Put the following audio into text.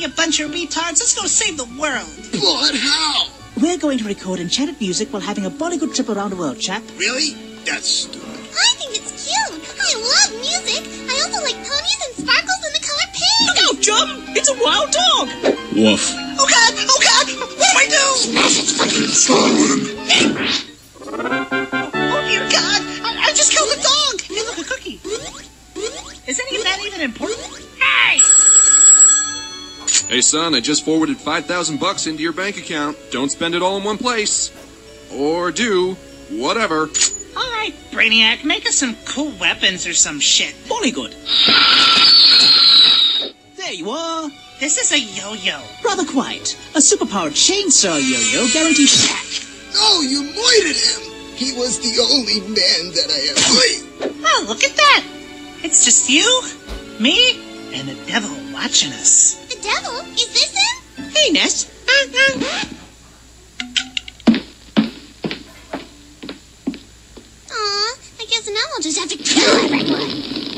you bunch of retards. Let's go save the world. But how? We're going to record enchanted music while having a Bollywood trip around the world, chap. Really? That's stupid. I think it's cute. I love music. I also like ponies and sparkles and the color pink. Look out, John! It's a wild dog! Woof. Oh God! Oh God! What do I do? Oh dear God! I, I just killed a dog. Hey, look, a cookie. Is any of that even important? Hey! Hey son, I just forwarded 5,000 bucks into your bank account. Don't spend it all in one place. Or do. Whatever. All right, Brainiac, make us some cool weapons or some shit. Bollywood. There you are. This is a yo-yo. Rather quiet. A superpowered chainsaw yo-yo guarantees shack. Oh, you moited him. He was the only man that I ever. Oh, look at that! It's just you, me, and the devil watching us. The devil? Is this him? Hey, Ness. Aw, I guess now I'll just have to kill everyone.